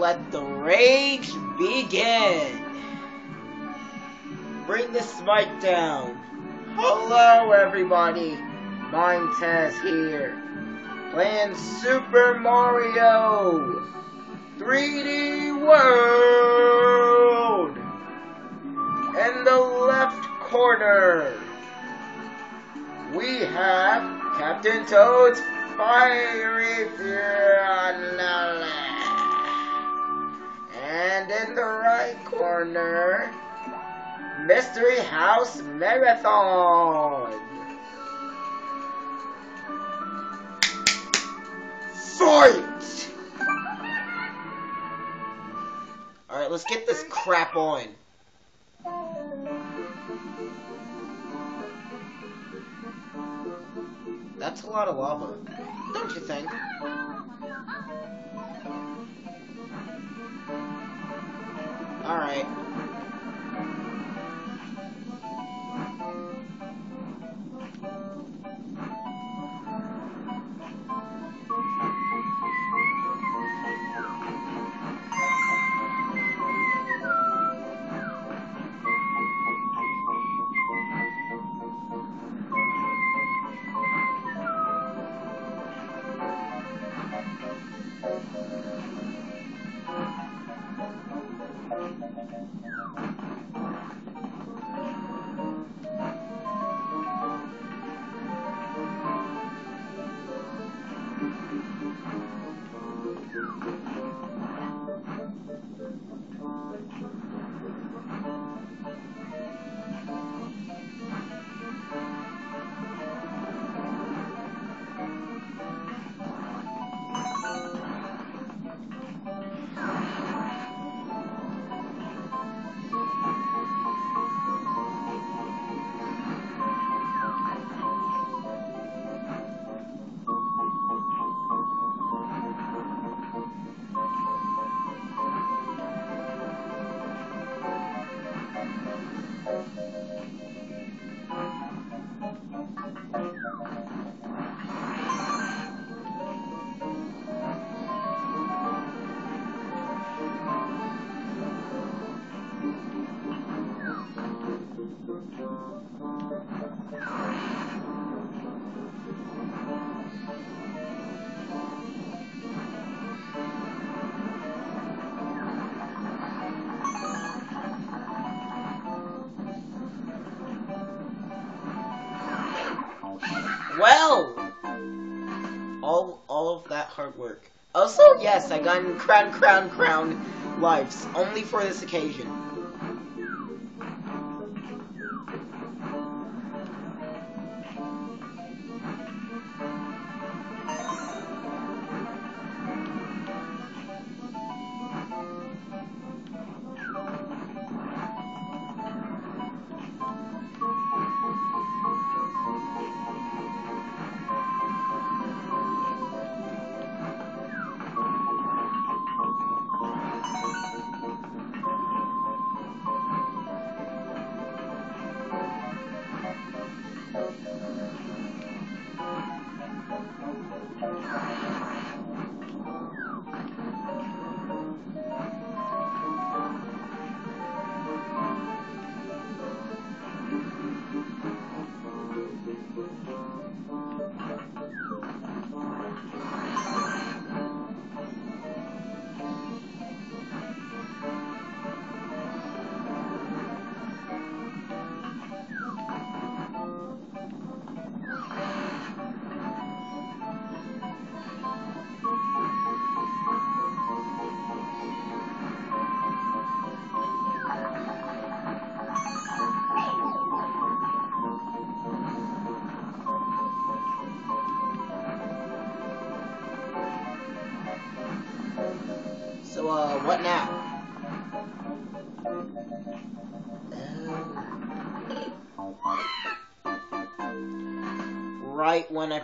let the rage begin. Bring the smite down. Hello, everybody. Tez here. Playing Super Mario 3D World. In the left corner, we have Captain Toad's Fiery Fury. And in the right corner, Mystery House Marathon. Fight! Alright, let's get this crap on. That's a lot of lava, don't you think? Alright. Of that hard work. Also, yes, I got crown, crown, crown lives only for this occasion.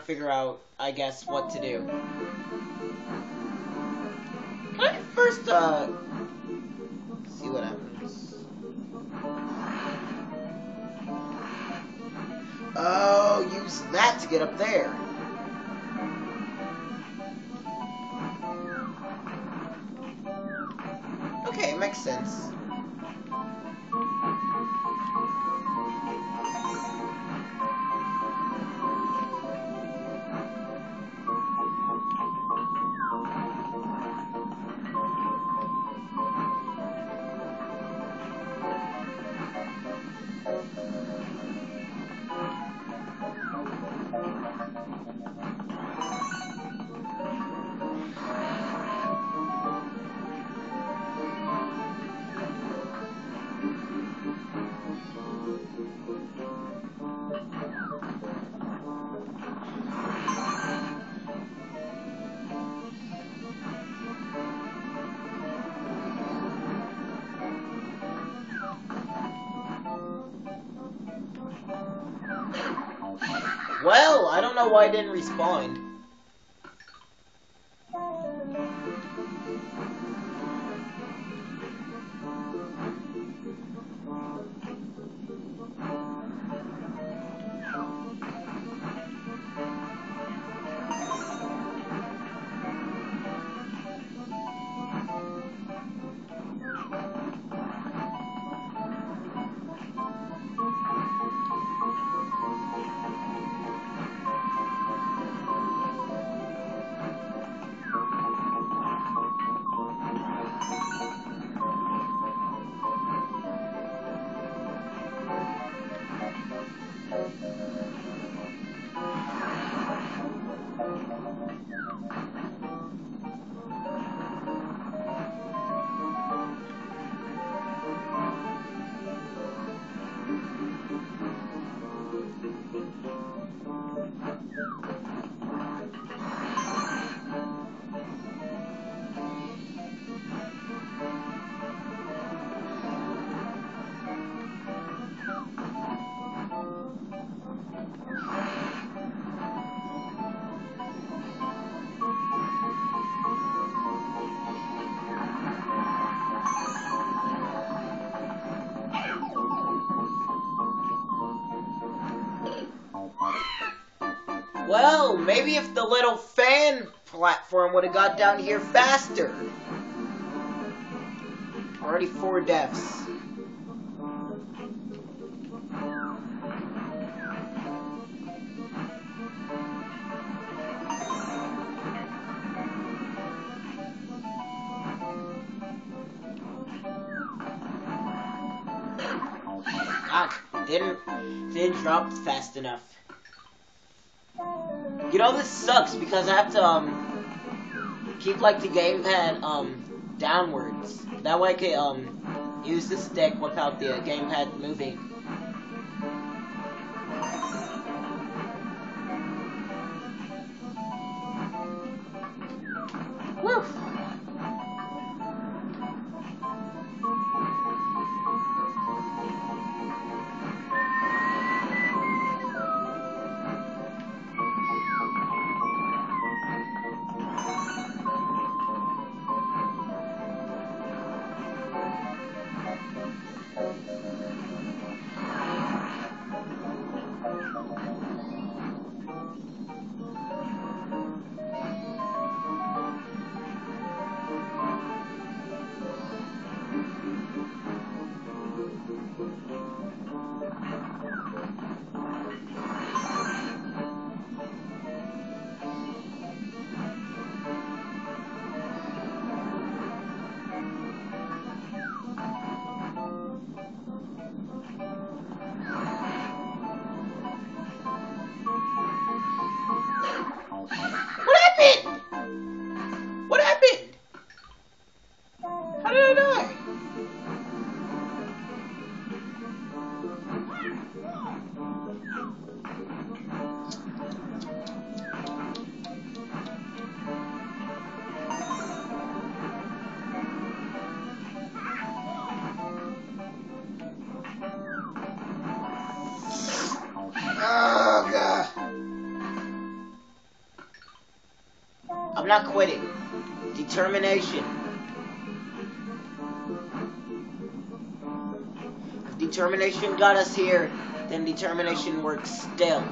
Figure out, I guess, what to do. Can I first, uh, see what happens? Oh, use that to get up there. Okay, it makes sense. Why I didn't respond. Maybe if the little fan platform would have got down here faster. Already four deaths. Sucks because I have to um keep like the gamepad um downwards. That way I can um use the stick without the gamepad moving. I'm not quitting. Determination. If determination got us here, then determination works still.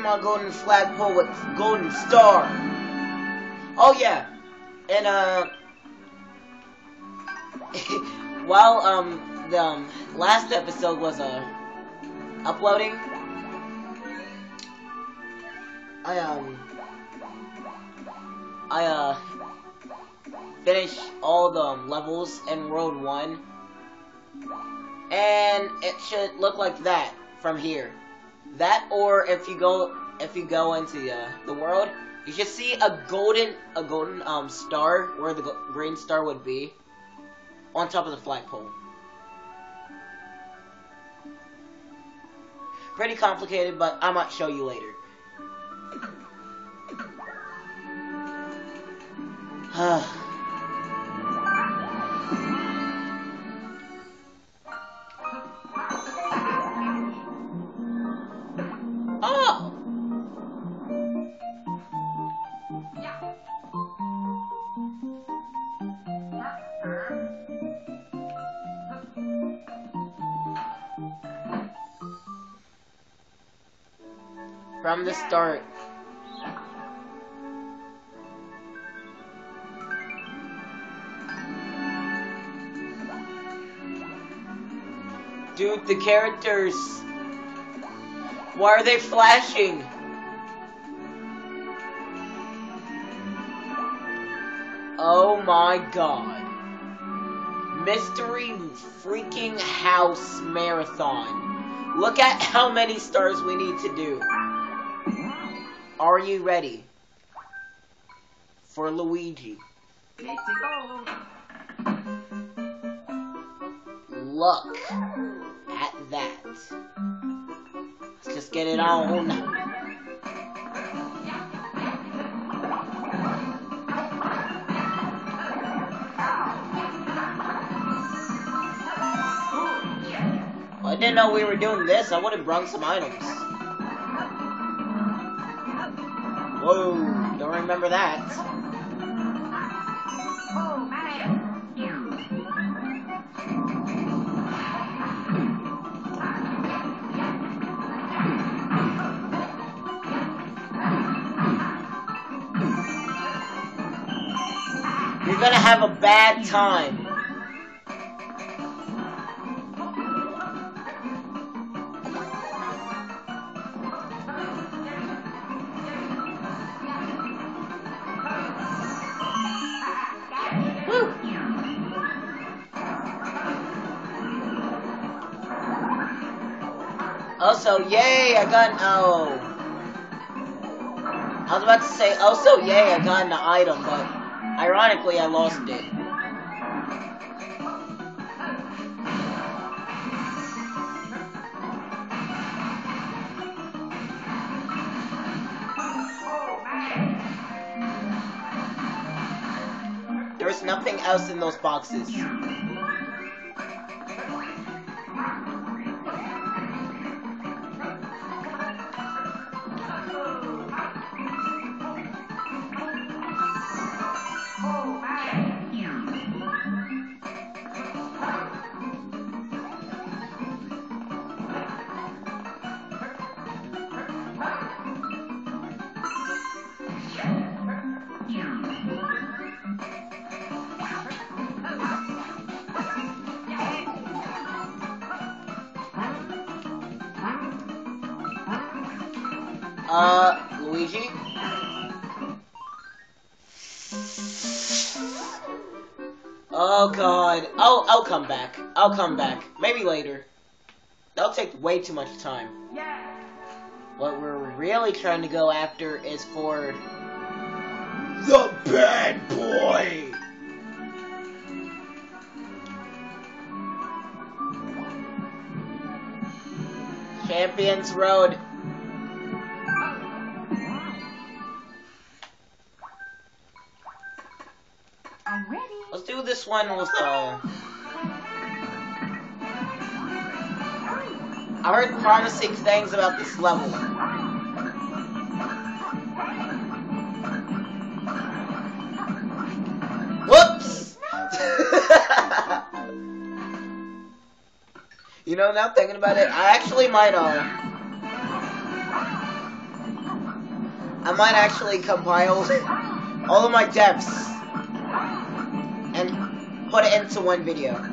Me my golden flagpole with golden star. Oh yeah, and uh, while um the um, last episode was uh uploading, I um I uh finished all the um, levels in World One, and it should look like that from here. That or if you go if you go into uh, the world, you should see a golden a golden um star where the green star would be on top of the flagpole. Pretty complicated, but I might show you later. From the start. Dude, the characters. Why are they flashing? Oh my god. Mystery freaking house marathon. Look at how many stars we need to do. Are you ready? For Luigi. Look at that. Let's just get it on. I didn't know we were doing this. I would have brought some items. Whoa, don't remember that. You're gonna have a bad time. Got an oh. I was about to say, oh, also, yay, I got an item, but ironically, I lost it. There's nothing else in those boxes. Come back. I'll come back. Maybe later. That'll take way too much time. Yeah. What we're really trying to go after is for the bad boy. Champions Road. I'm ready. Let's do this one with uh I heard promising things about this level. Whoops! you know, now thinking about it, I actually might, uh... I might actually compile all of my depths and put it into one video.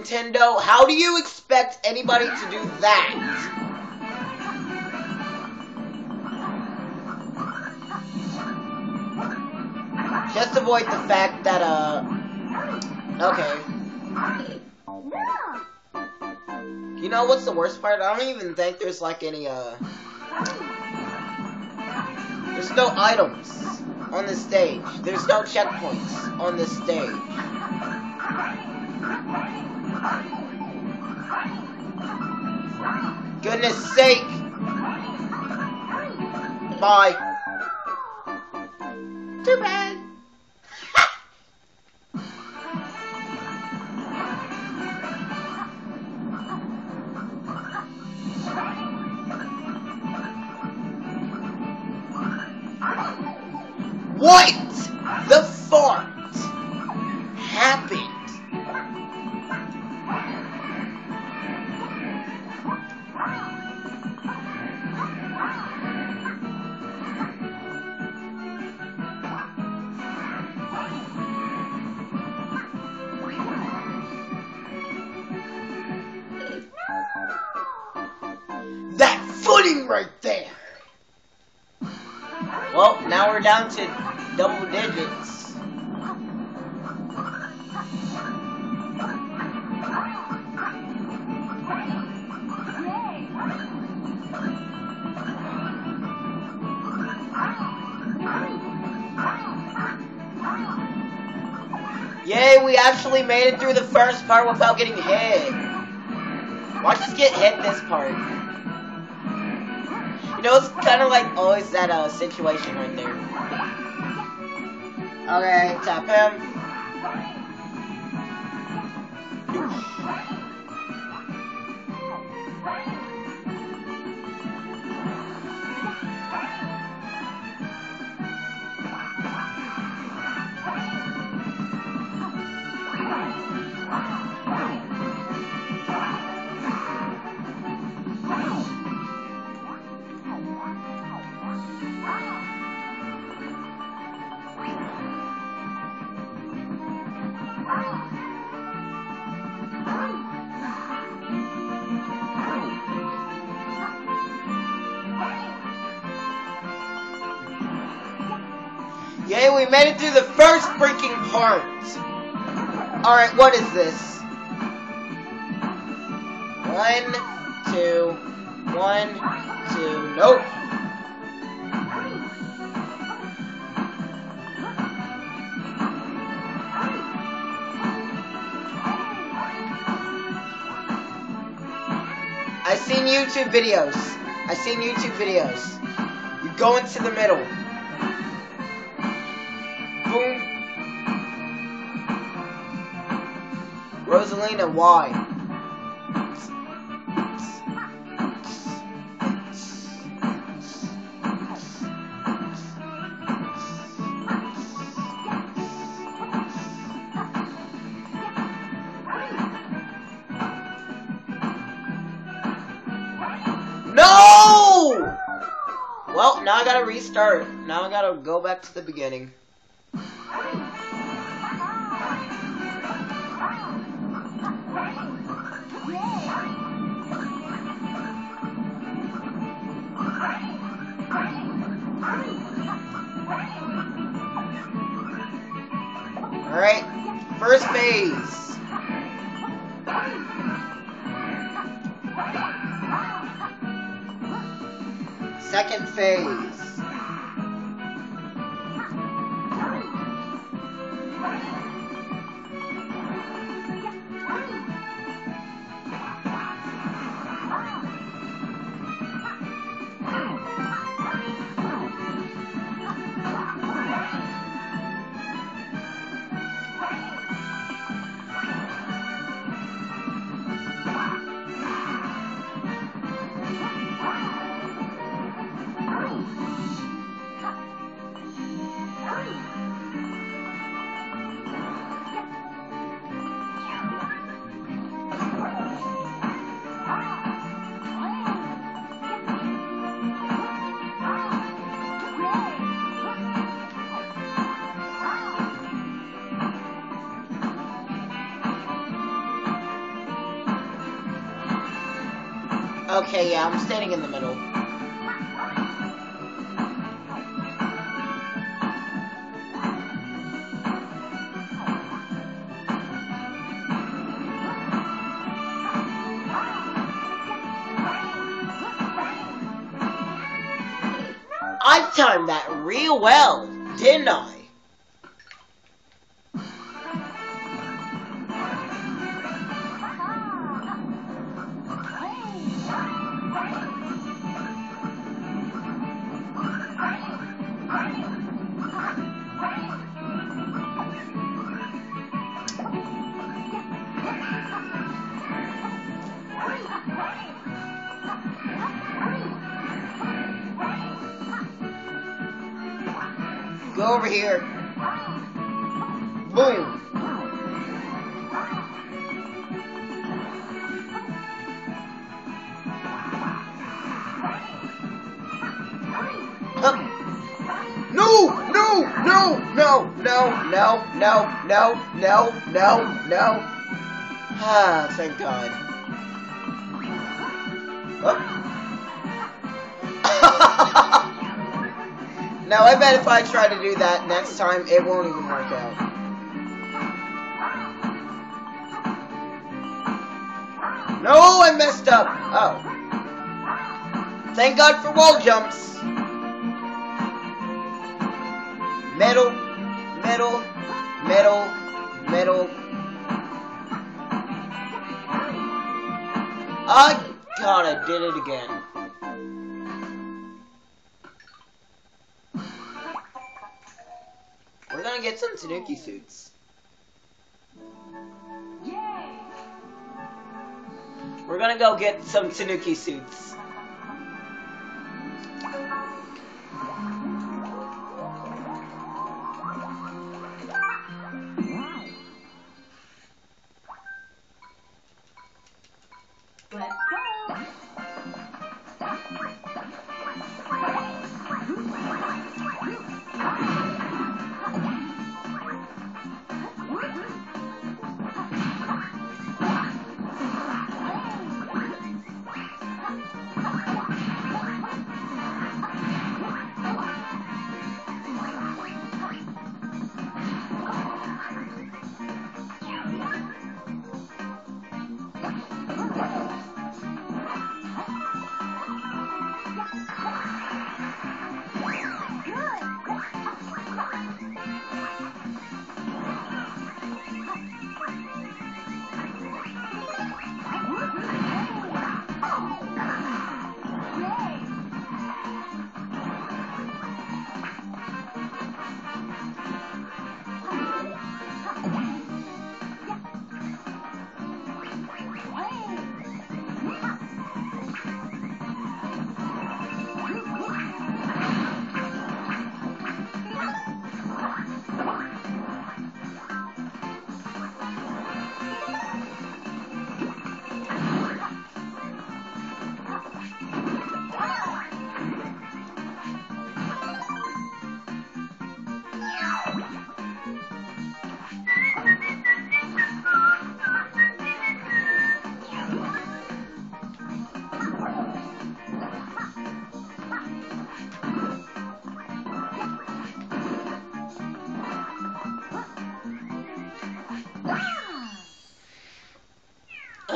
Nintendo, how do you expect anybody to do that? Just avoid the fact that, uh... Okay. You know what's the worst part? I don't even think there's, like, any, uh... There's no items on this stage. There's no checkpoints on this stage. Goodness sake! Bye. Too bad. what far without getting hit. Watch us get hit this part. You know, it's kind of like always that uh, situation right there. Okay, tap him. Oof. Made it through the first freaking part! Alright, what is this? One, two, one, two, nope. I've seen YouTube videos. I've seen YouTube videos. You go into the middle. Rosalina, why? No! Well, now I gotta restart. Now I gotta go back to the beginning. First phase. Second phase. I'm standing in the middle. I timed that real well, here. Boom. No, no, no, no, no, no, no, no, no, no, no. Ah, thank God. Now I bet if I try to do that next time, it won't even work out. No, I messed up. Oh. Thank God for wall jumps. Metal, metal, metal, metal. I God, I did it again. Some Tanuki oh. suits. Yay! We're gonna go get some Tanuki suits.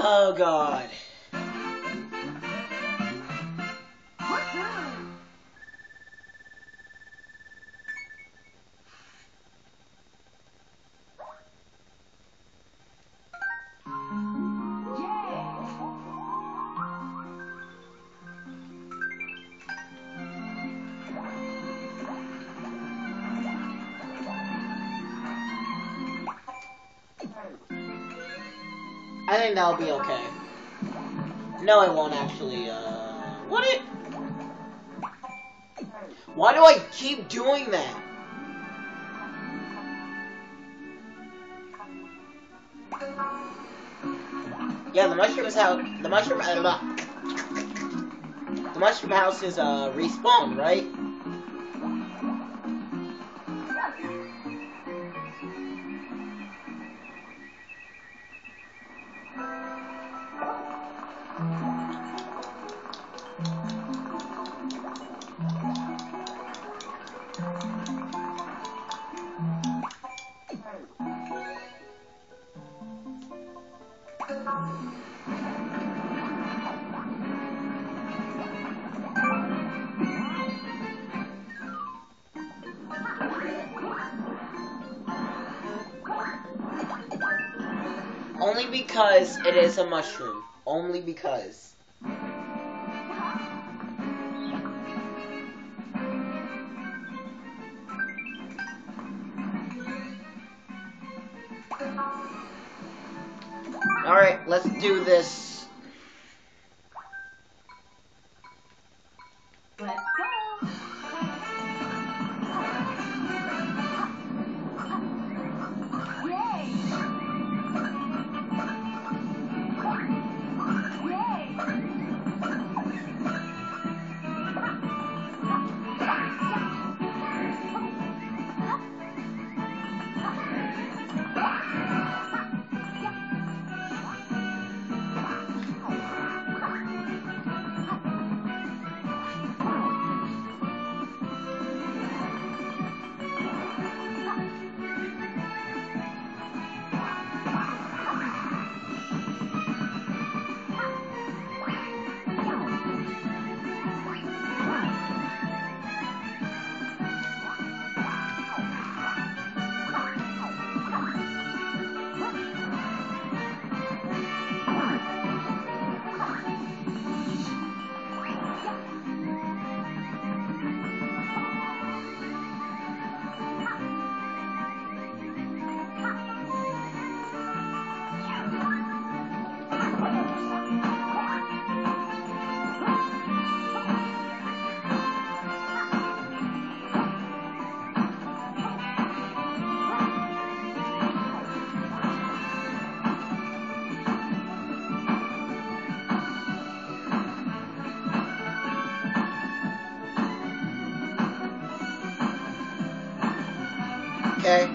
Oh god. That'll be okay. No, it won't actually, uh... What it? Why do I keep doing that? Yeah, the mushroom is how... The mushroom... Uh, the mushroom house is, uh, respawn, right? It is a mushroom. Only because. Alright, let's do this. Let's Okay?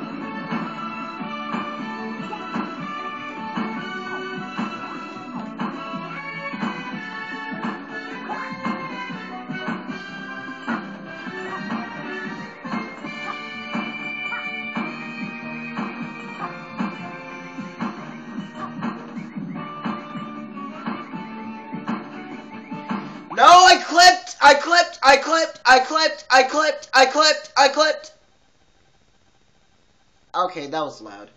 No, I clipped! I clipped! I clipped! I clipped! I clipped! I clipped! I clipped! Okay, that was loud.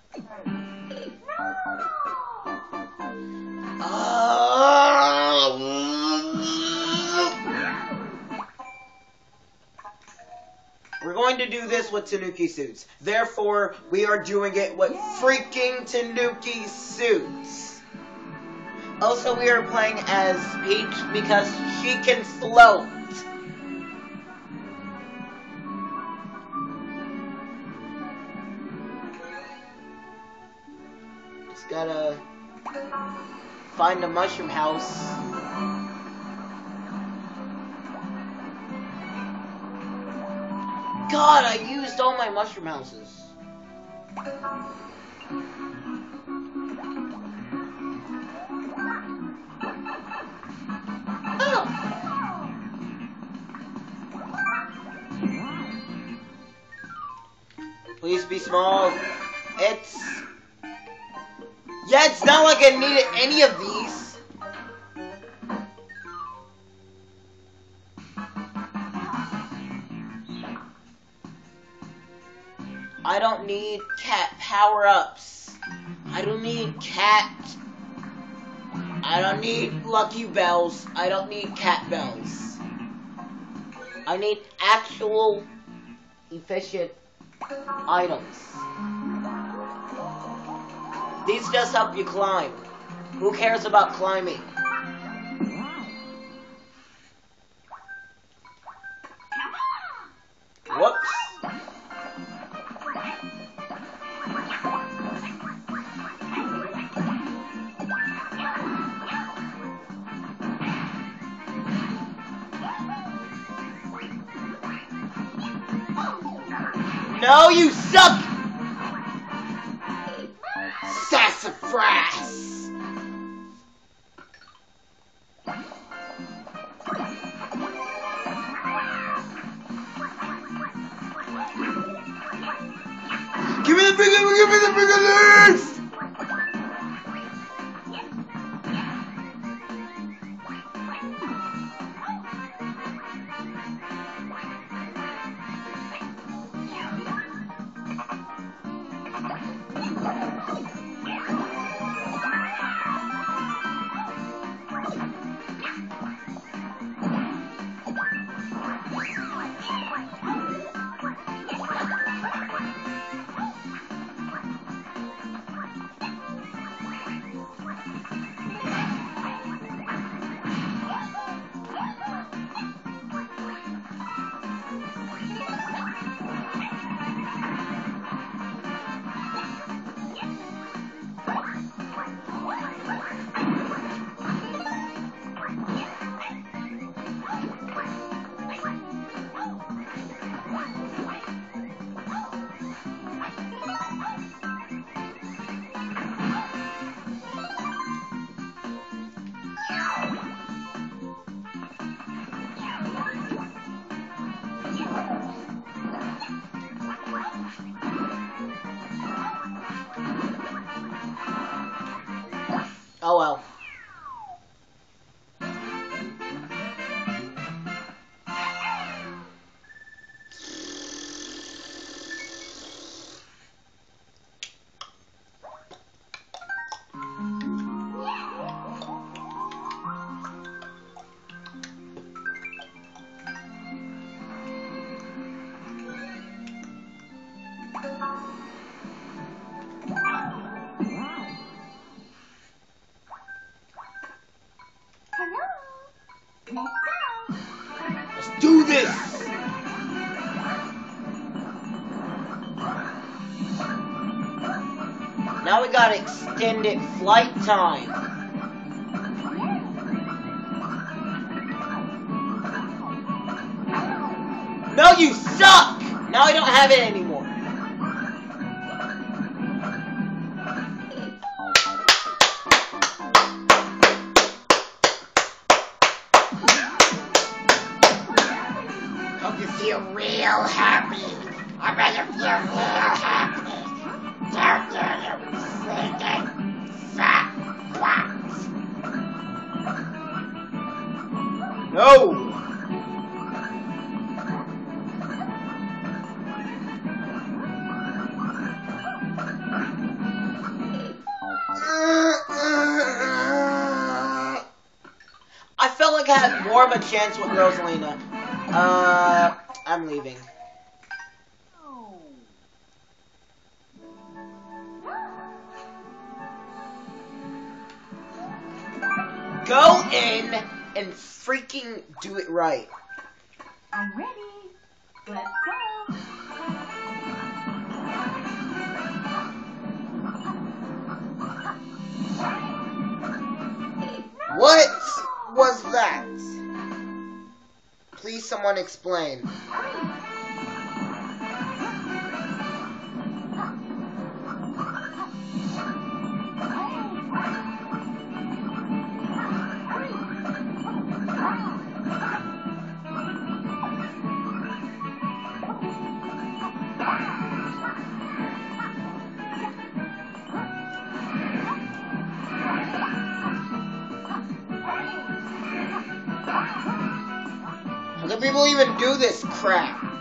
We're going to do this with Tanuki suits. Therefore, we are doing it with freaking Tanuki suits. Also, we are playing as Peach because she can float. Gotta find a mushroom house. God, I used all my mushroom houses. Please be small. It's that's not like I needed any of these. I don't need cat power-ups. I don't need cat... I don't need lucky bells. I don't need cat bells. I need actual efficient items. These just help you climb. Who cares about climbing? Whoops. No, you suck! Sassafras! Give me the bigger, give me the bigger leaf! Got extended flight time. No, you suck! Now I don't have it anymore. Chance with Rosalina. Uh, I'm leaving. Go in and freaking do it right. I'm ready. Let's someone explain. people even do this crap?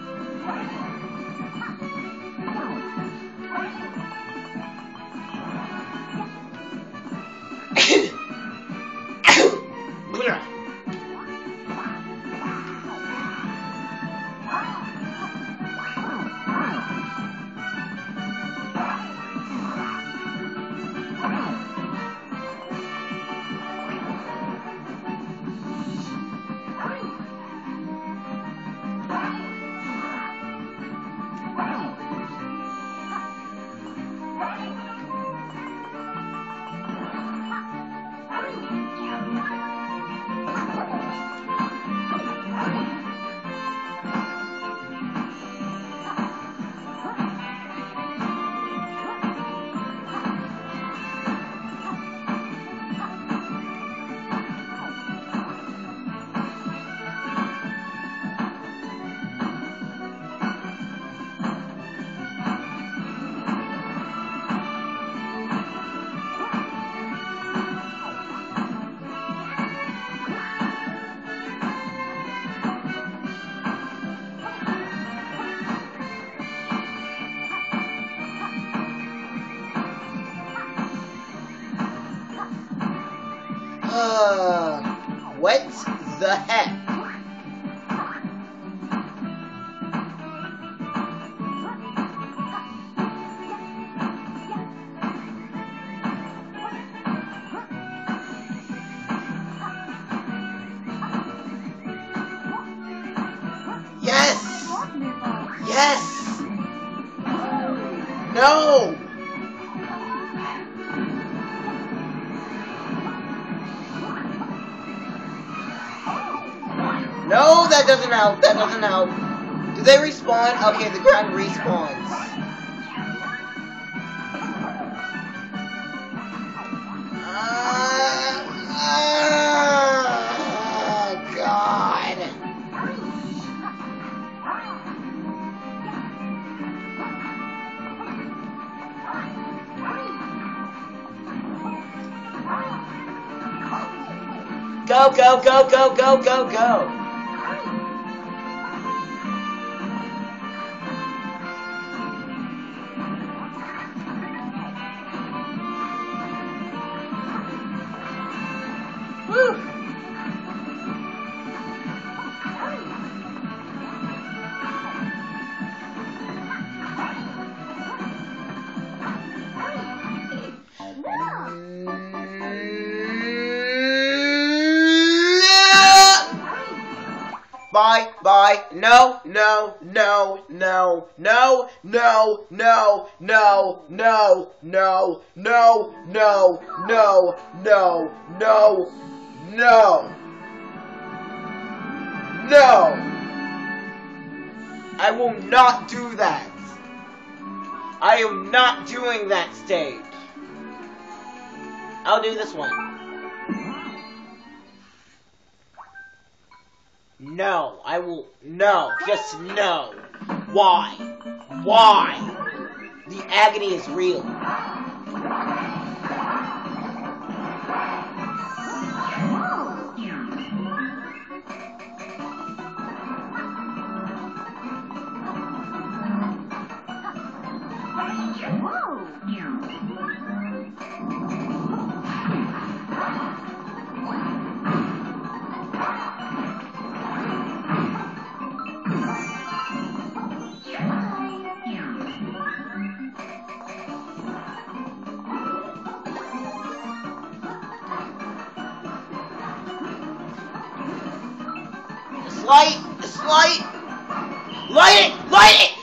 Help. That doesn't help. Do they respawn? Okay, the ground respawns. Oh, God. Go, go, go, go, go, go, go. No. I will not do that. I am not doing that stage. I'll do this one. No, I will. No, just no. Why? Why? The agony is real. Light, light, light it, light it.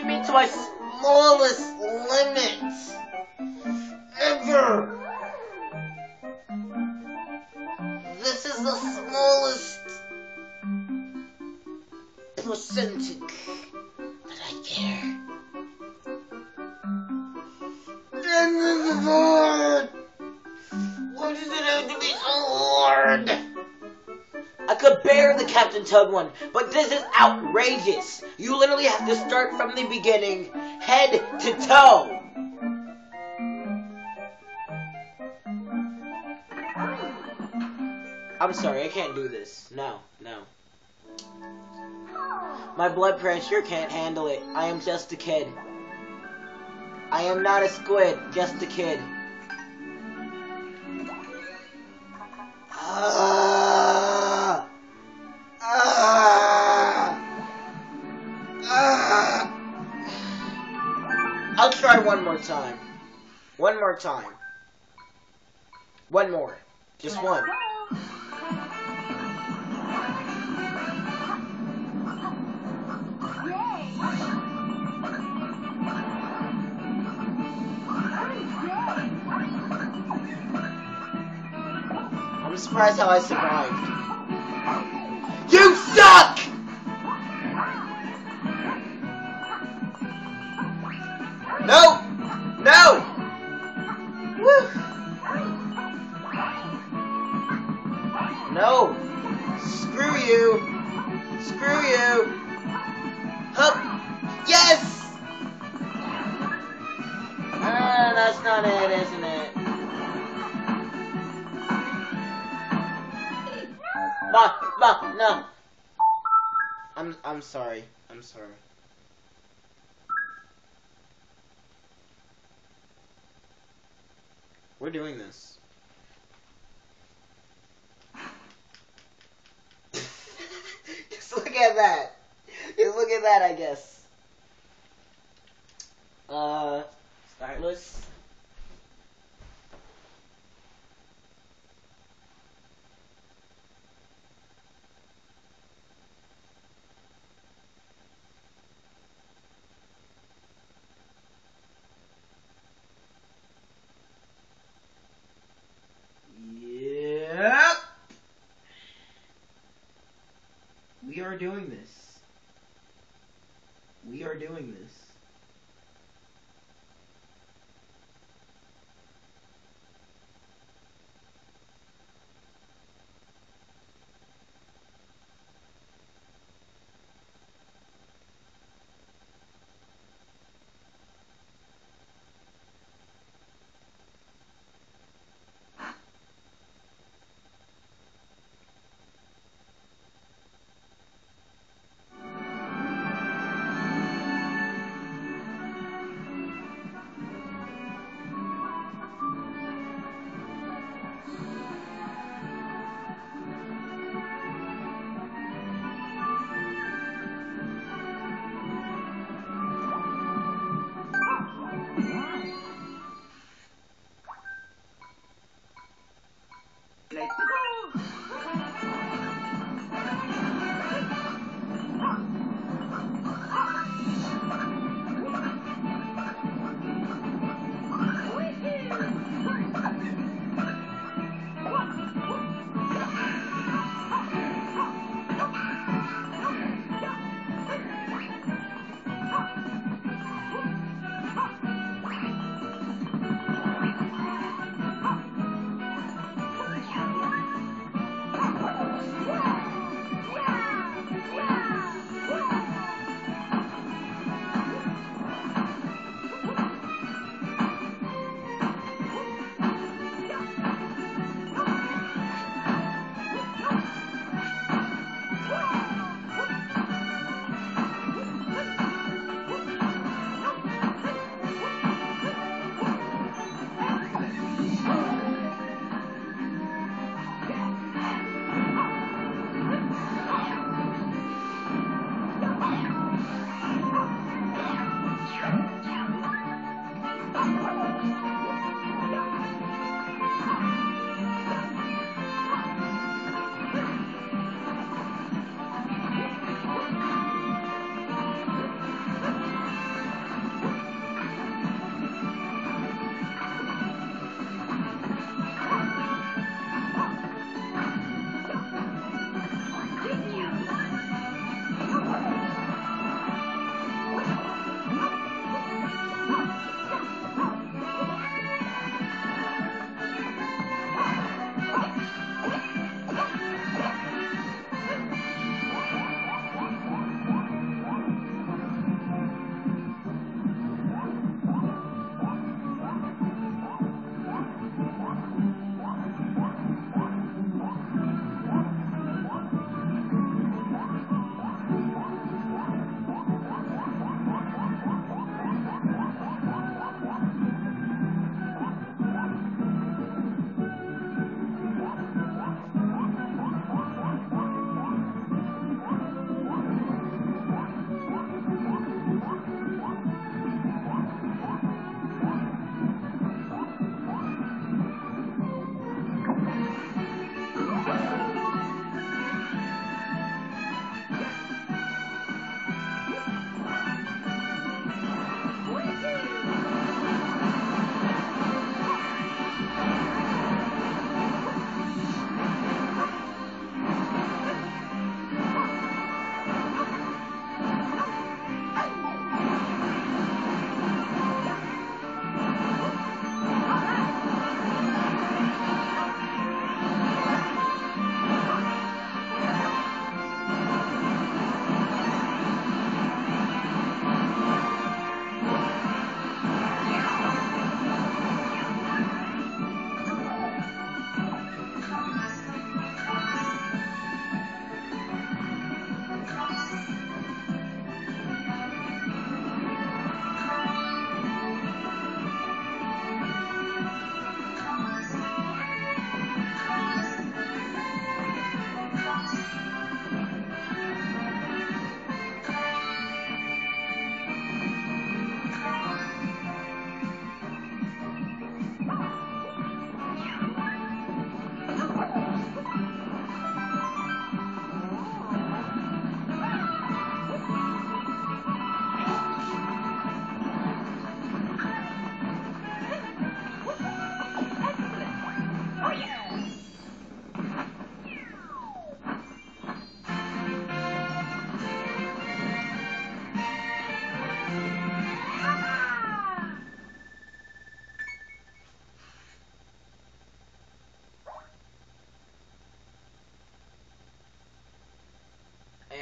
Pushing me to my smallest limits ever. This is the smallest percentage that I care. This is hard. Why does it have to be so hard? I could bear the Captain Toad one, but this is outrageous. Start from the beginning, head to toe. I'm sorry, I can't do this. No, no. My blood pressure can't handle it. I am just a kid. I am not a squid, just a kid. Ah! Time. One more time. One more. Just one. I'm surprised how I survived. You suck! No! Woo! No! Screw you! Screw you! Hup! Yes! Ah, that's not it, isn't it? Ma, ma, no. I'm, I'm sorry. I'm sorry. We're doing this. Just look at that. Just look at that, I guess. Uh. Yep.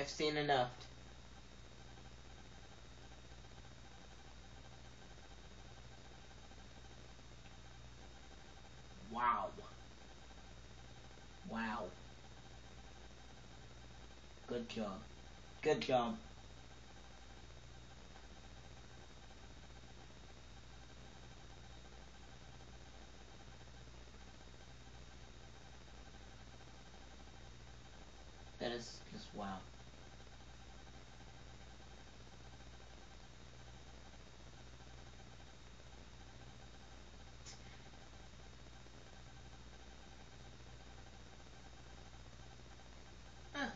I've seen enough. Wow. Wow. Good job. Good job. That is just wow. Huh.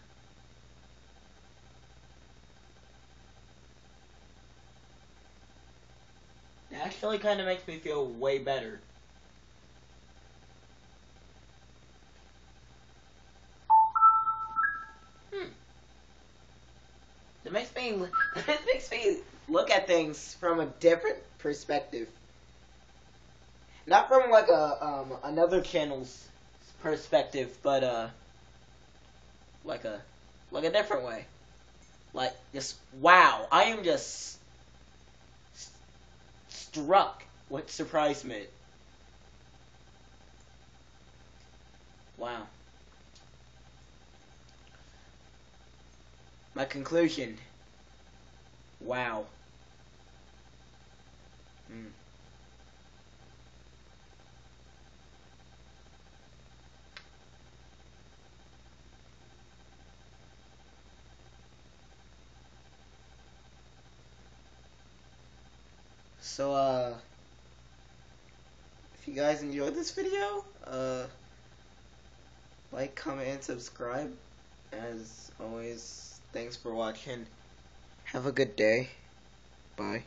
It actually kind of makes me feel way better. Hmm. It makes me it makes me look at things from a different perspective. Not from like a um another channel's perspective, but uh like a like a different way. Like just wow, I am just struck with surprisement. Wow. My conclusion. Wow. Mm. So, uh, if you guys enjoyed this video, uh, like, comment, and subscribe. As always, thanks for watching. Have a good day. Bye.